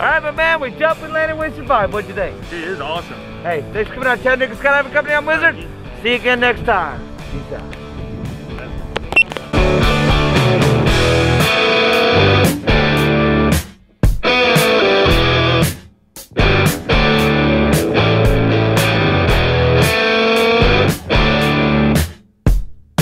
All right, my man, We jumped, and landed, we survived. What'd you think? Dude, it is awesome. Hey, thanks for coming out. Chattanooga Skydiving Company. I'm Wizard. See you again next time. Peace out.